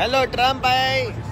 Hello Trump भाई।